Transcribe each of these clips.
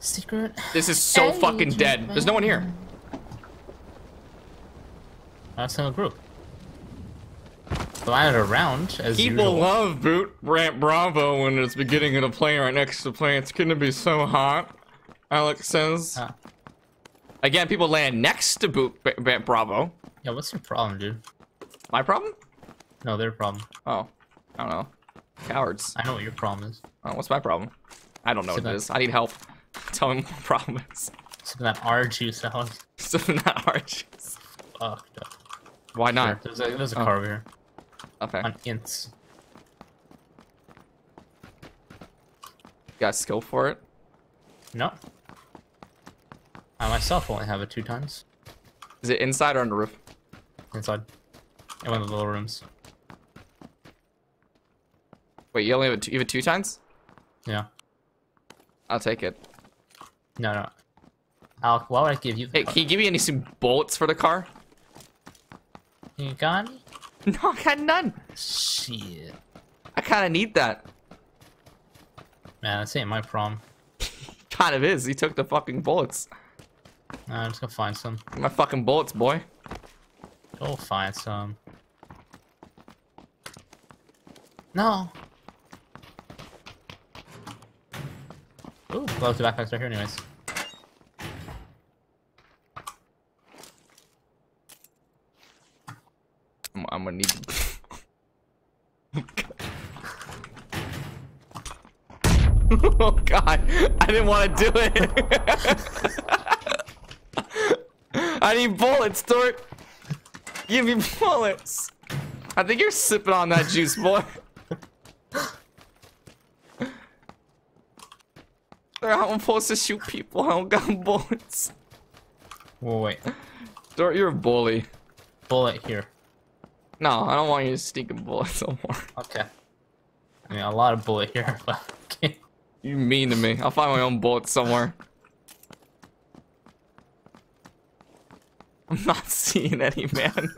Secret. This is so fucking dead. There's no one here. That's Not a single group. Landed around as People usual. love Boot Camp Bravo when it's beginning of the plane right next to the plane. It's gonna be so hot. Alex says. Huh. Again, people land next to Boot Camp Bravo. Yeah, what's your problem, dude? My problem? No, their problem. Oh, I don't know. Cowards. I know what your problem is. Oh, what's my problem? I don't know Sit what it back. is. I need help. Tell me what my problem is. Something that R juice out. Something not hard. Fucked up. Why Here, not? there's a, there's a Oh. car over here. Okay. On ints. Got skill for it? No. I myself only have it two times. Is it inside or on the roof? Inside. In one of the little rooms. Wait, you only have it two, you have it two times? Yeah. I'll take it. No, no. Alec, why would I give you Hey, can you give me any some bullets for the car? You got any? No, I got none. Shit. I kind of need that. Man, this ain't my problem. Kind of is. He took the fucking bullets. Nah, I'm just gonna find some. My fucking bullets, boy. Go find some. No. Ooh, well, the backpack's right here anyways. I'm, I'm gonna need. oh god, I didn't want to do it. I need bullets, Dort. Give me bullets. I think you're sipping on that juice, boy. I'm supposed to shoot people. I don't got bullets. Whoa, wait. Dort, you're a bully. Bullet here. No, I don't want you sneaking bullets no more. Okay. I mean, a lot of bullet here, but okay. You mean to me. I'll find my own bullets somewhere. I'm not seeing any, man.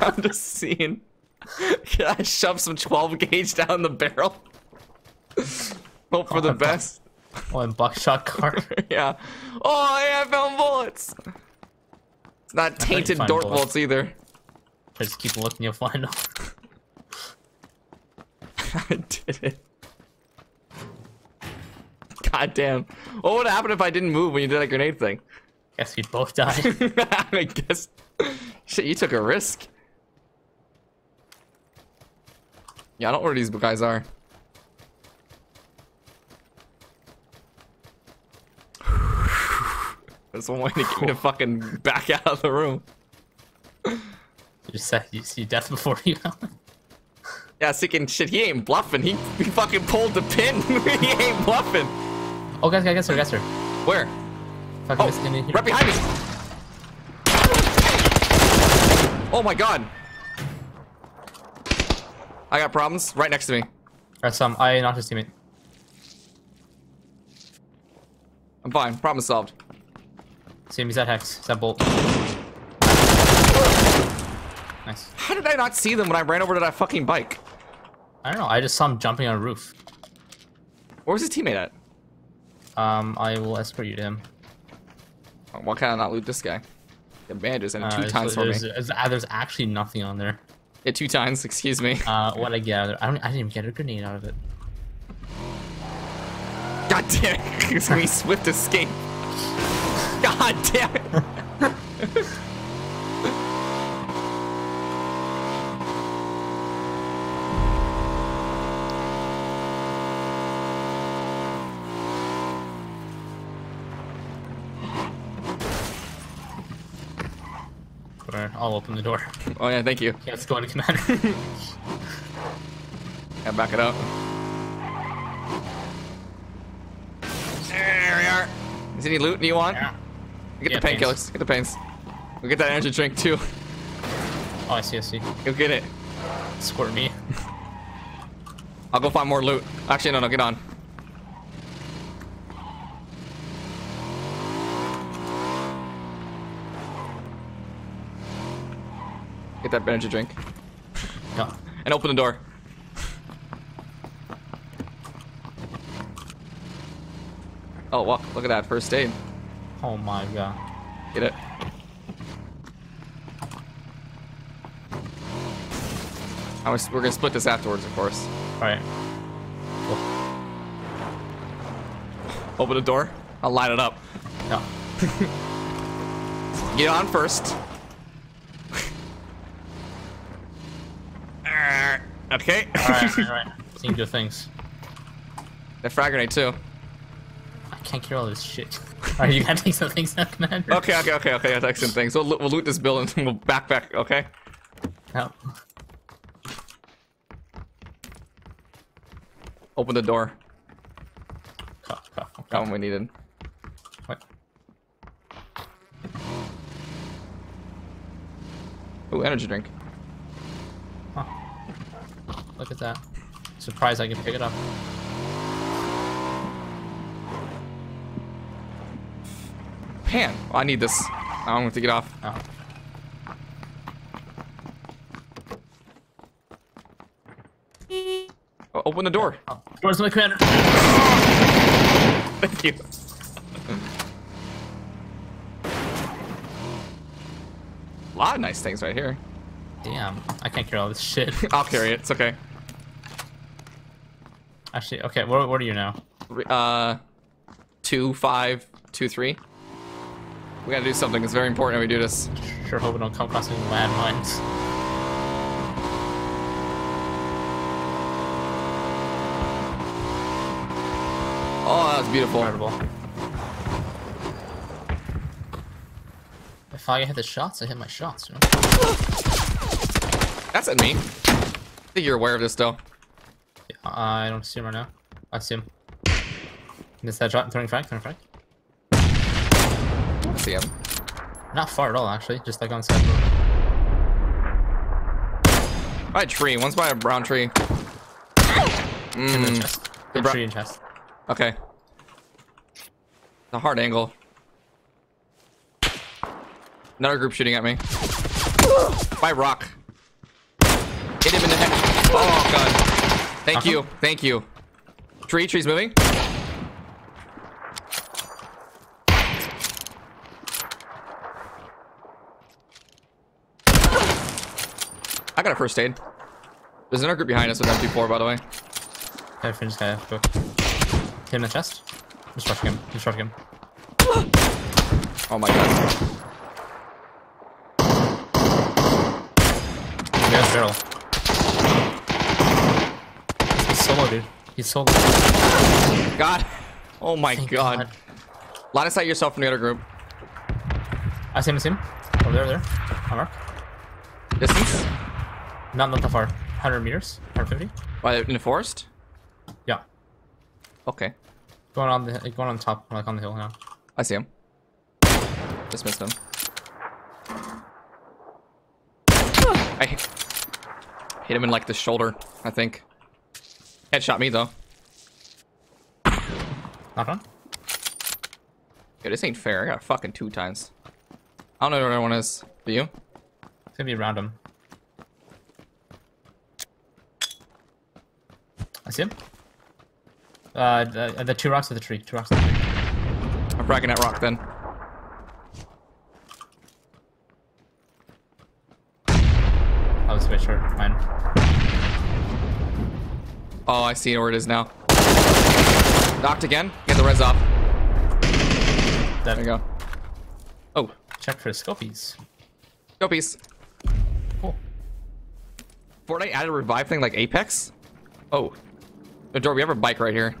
I'm just seeing. Can I shove some 12 gauge down the barrel? Hope for the oh, best. Oh, and buckshot car. yeah. Oh, yeah, I found bullets. It's not tainted Dort bullets. either. Just keep looking, you'll find them. I did it. God damn. What would happen if I didn't move when you did that grenade thing? Guess we both died. I guess. Shit, you took a risk. Yeah, I don't know where these guys are. There's one way to get me to fucking back out of the room. you just said you see death before you. Yeah, thinking shit, he ain't bluffing. He, he fucking pulled the pin. he ain't bluffing. oh, guys, guys, guys, sir, guys, sir. Where? Fucking Oh, missed in here. right behind me. Oh my god. I got problems right next to me. Or some, I knocked his teammate. I'm fine. Problem solved. See him, he's at Hex. He's at Bolt. Nice. How did I not see them when I ran over to that fucking bike? I don't know, I just saw him jumping on a roof. Where was his teammate at? Um, I will escort you to him. Oh, Why can't I not loot this guy? The bandages and Uh, two times for me. there's, There's, uh, there's actually nothing on there. Yeah, two times. Excuse me. Uh, what I get out of there? I don't. I didn't even get a grenade out of it. God damn it! Me swift escape. God damn it! I'll open the door. Oh yeah, thank you. Okay, let's go into commander. Yeah, back it up. There we are. Is there any loot you want? yeah. Get Yeah, the painkillers. Get the pains. We'll get that energy drink too. Oh, I see. I see. Go get it. Squirt me. I'll go find more loot. Actually, no, no, get on. Get that energy drink. No. And open the door. Oh, well, look at that first aid. Oh my god. Get it? I was, we're gonna split this afterwards, of course. Alright. Open the door. I'll light it up. Yeah. Get on first. okay. Alright, alright. Seeing good things. The frag grenade too. I can't carry all this shit. Alright, you gotta take some things Commander. Okay, okay, okay, okay. I'll take some things. We'll, we'll loot this building and we'll back back. Okay. Yep. Open the door. Cough, cough, cough. That one we needed. What? Ooh, energy drink. Look at that. Surprised I can pick it up. Pan. Oh, I need this. I don't have to get off. Oh. Oh, open the door. oh. Where's my commander? Thank you. A lot of nice things right here. Damn, I can't carry all this shit. I'll carry it. It's okay. Actually, okay, what, what are you now? Uh, two, five, two, three. We gotta do something. It's very important that we do this. Sure hope we don't come across any landmines. Oh, that was beautiful. Incredible. If I hit the shots, I hit my shots. You know? That's at me. I think you're aware of this, though. Yeah, I don't see him right now. I see him. Is that shot? Throwing frag? Throwing frag? Him. Not far at all, actually. Just like on the side road. By a tree. One's by a brown tree. In the Mm, chest. Good bro- tree and chest. okay. A hard angle. Another group shooting at me. By rock. Hit him in the head. Oh god. Thank you. Thank you. Tree, tree's moving. I got a first aid. There's another group behind us with M4. by the way. Okay, finish this guy. Go. Hit him in the chest. Just rushing him. Just rushing him. Oh my god. He has barrel. He's solo, dude. He's solo. God. Oh my Thank god. Line of sight yourself from the other group. I see him, I see him. Over there, there. On mark. Distance? Not, not that far. 100 meters? 150? By the, in the forest? Yeah. Okay. Going on the going on top, like on the hill now. I see him. Just missed him. I hit, him in like the shoulder, I think. Headshot me though. Not on? Yeah, this ain't fair. I got fucking two times. I don't know where everyone is. Do you? It's gonna be around I see him. Uh, the, the two rocks of the tree. Two rocks of the tree. I'm bragging that rock then. I was bit short. Mine. Oh, I see where it is now. Knocked again. Get the res off. There There you go. Oh, Check for scopies. piece. Cool. Fortnite added a revive thing like Apex? Oh. Adore, we have a bike right here.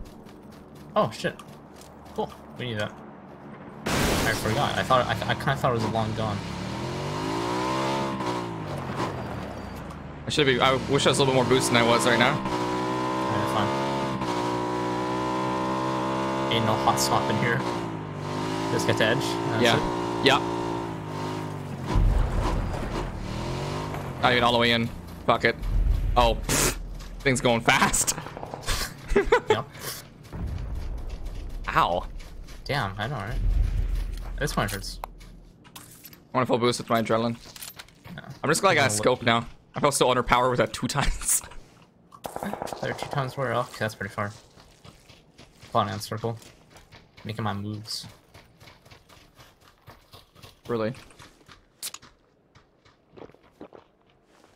Oh shit. Cool. We need that. I forgot. I thought I, I kind of thought it was a long gone. I should be. I wish I was a little bit more boosted than I was right now. Alright, fine. Ain't no hot swap in here. Just get to edge. That's yeah. it. Yeah. Not even all the way in. Fuck it. Oh, pfft. things going fast. Ow. Damn, I know, right? This one hurts. I want to full boost with my adrenaline. Yeah. I'm just glad I got a Gonna look- scope now. I felt so underpowered with that two times. There are two times where okay, that's pretty far. Falling on circle. making my moves. Really?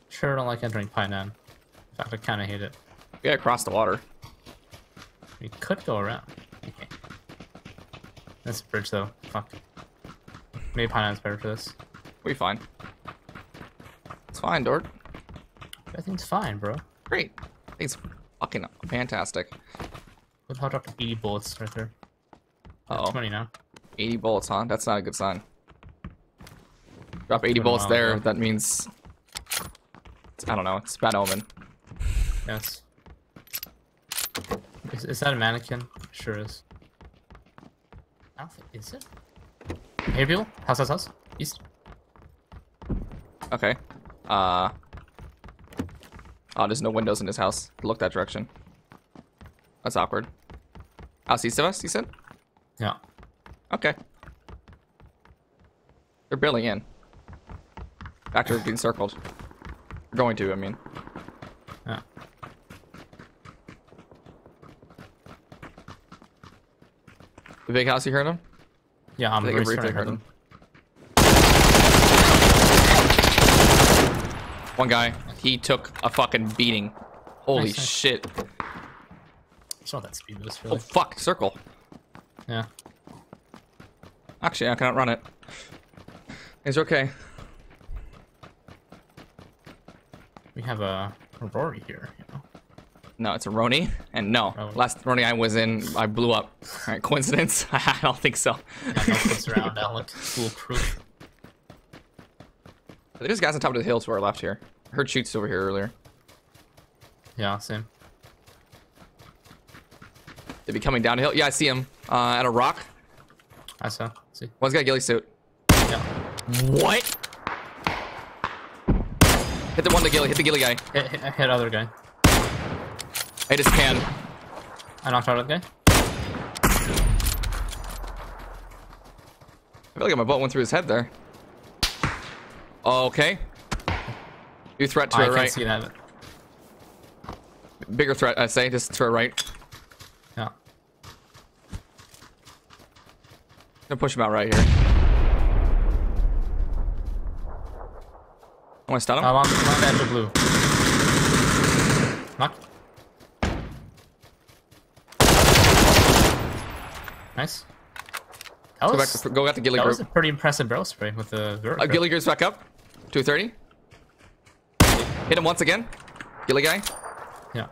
Sure, don't like entering Pai Nan. In fact, I kind of hate it. Yeah, across the water. We could go around. This bridge though. Fuck. Maybe Pai Nan's better for this. We fine. It's fine, Dort. I think it's fine, bro. Great. It's fucking fantastic. What if I dropped 80 bullets right there? Uh oh. 20 now. 80 bullets, huh? That's not a good sign. Drop 80 Been bullets there, ago. that means... I don't know, it's bad omen. Yes. Is, is that a mannequin? Sure is. I is it? Hey people, house, house, house. East. Okay. Uh... Oh, there's no windows in this house. Look that direction. That's awkward. House east of us, you said? Yeah. Okay. They're barely in. After being circled. Going to, I mean. The big house, you heard him? Yeah, I'm very certain I heard them. One guy, he took a fucking beating. Holy Nice, nice. shit. It's not that speed boost, Oh really. fuck, circle. Yeah. Actually, I cannot run it. It's okay. We have a Rory here. No, it's a Rony. And no, Oh. last Rony I was in, I blew up. Alright, coincidence? I don't think so. Yeah, no puts around. Foolproof. There's guys on top of the hill to our left here. I heard shoots over here earlier. Yeah, same. They'd be coming down the hill. Yeah, I see him. Uh, at a rock. I saw. See. One's got a ghillie suit. Yeah. What? Hit the one, the ghillie. Hit the ghillie guy. Hit, hit, hit other guy. I just can. I knocked out other guy. I feel like my bullet went through his head there. Okay. New threat to I our can't right. see that. Bigger threat, I say, just to our right. Yeah. Gonna push him out right here. I wanna stun him? I'm on, I'm on the edge of blue. Knock. Nice. That Go back was, to, go back to ghillie that group. was a pretty impressive barrel spray with the Vert. Uh, ghillie group's back up. 230. Hit him once again. Ghillie guy. Yeah.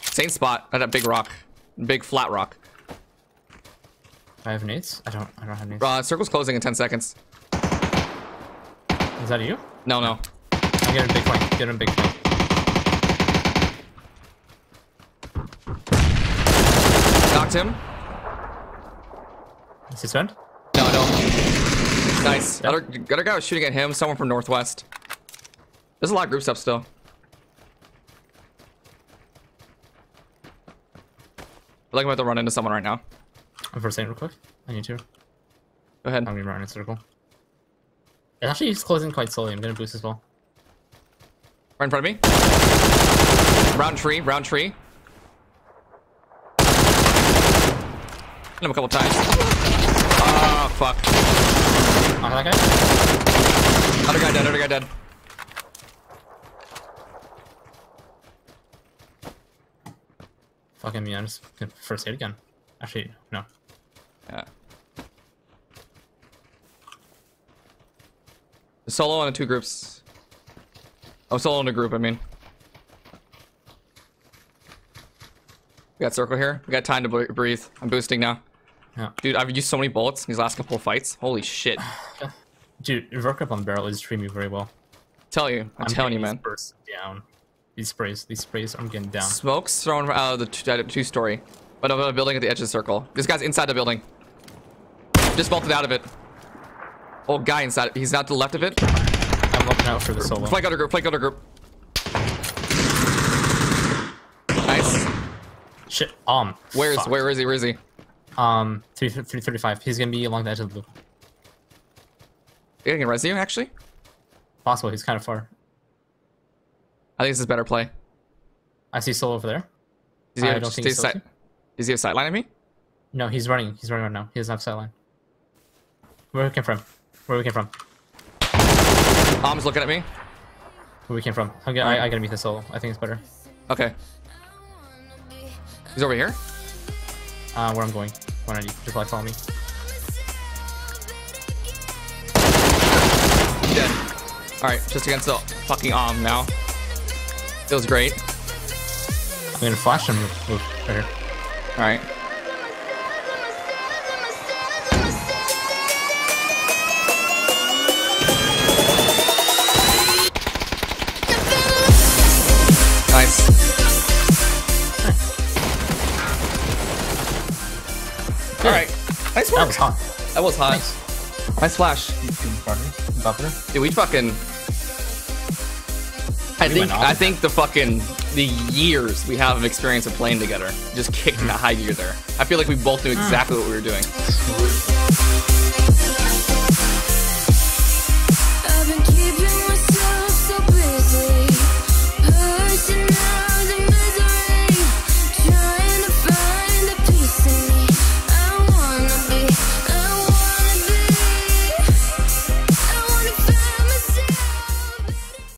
Same spot at that big rock. Big flat rock. I have nades? I don't I don't have nades. Uh, circle's closing in 10 seconds. Is that you? No, no. I'm getting a big flank. Get him big flank. Knocked him. Is he stunned? No, no. Nice. Yep. Other, other guy was shooting at him. Someone from northwest. There's a lot of group stuff still. I like I'm about to run into someone right now. I'm first aid real quick. I need to. Go ahead. I'm gonna run in a circle. It actually is closing quite slowly. I'm gonna boost as well. Right in front of me. Round tree, round tree. Hit him a couple times. Fuck. That guy. Other guy dead, other guy dead. Fucking me, I'm just gonna first aid again. Actually, no. Yeah. Solo on the two groups. Oh, solo in a group, I mean. We got circle here. We got time to breathe. I'm boosting now. Yeah. Dude, I've used so many bullets in these last couple of fights. Holy shit. Dude, work up on the barrel is treating me very well. Tell you. I'm, telling you, man. these down. These sprays, these sprays, I'm getting down. Smoke's thrown out of the two, uh, two story. But of a building at the edge of the circle. This guy's inside the building. Just bolted out of it. Oh, guy inside. He's not to the left of it. I'm looking out for the solo. Flank outer group, flank outer group. Nice. Shit. Um. Where is fuck. where is he? Where is he? Um. Three three thirty five. He's gonna be along the edge of the blue. You can res you actually? Possible. He's kind of far. I think this is better play. I see solo over there. Does he I have, don't think does he's he, sight, does he have sightline at me? No, he's running. He's running right now. He doesn't have sight line. Where we came from? Where we came from? Om's looking at me. Where we came from? I'm gonna, I, I gotta meet the solo. I think it's better. Okay. He's over here. Uh, where I'm going. 190. Just like follow me. Dead. All right, just against the fucking arm now. Feels great. I'm gonna flash him with, with right here. All right. Nice That was hot. That was hot. Nice. Nice flash. Buffer. Dude, we fucking. I We think. I think the fucking the years we have of experience of playing together just kicked into high gear there. I feel like we both knew exactly mm. what we were doing.